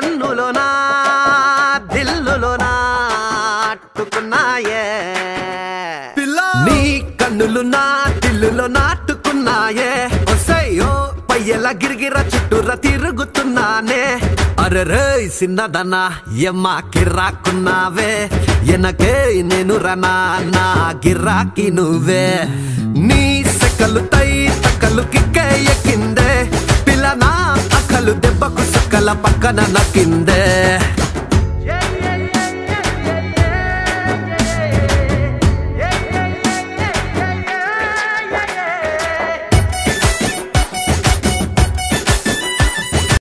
కన్నులోనా దిల్లులోనా అట్టుకున్నాయే నీ కన్నులు నా దిల్లులో నాటుకున్నాయే. ఒసయ్యో పయ్యల గిరిగిర చుట్టూర తిరుగుతున్నానే. అరే రే సిన్నదనా ఎమ్మా కిర్రాకున్నావే ఎనకే నేను రనా నా గిరాకి నువ్వే. నీ సెకలు ఎక్కిందే దెబ్బకు సకల పక్కన నక్కిందే.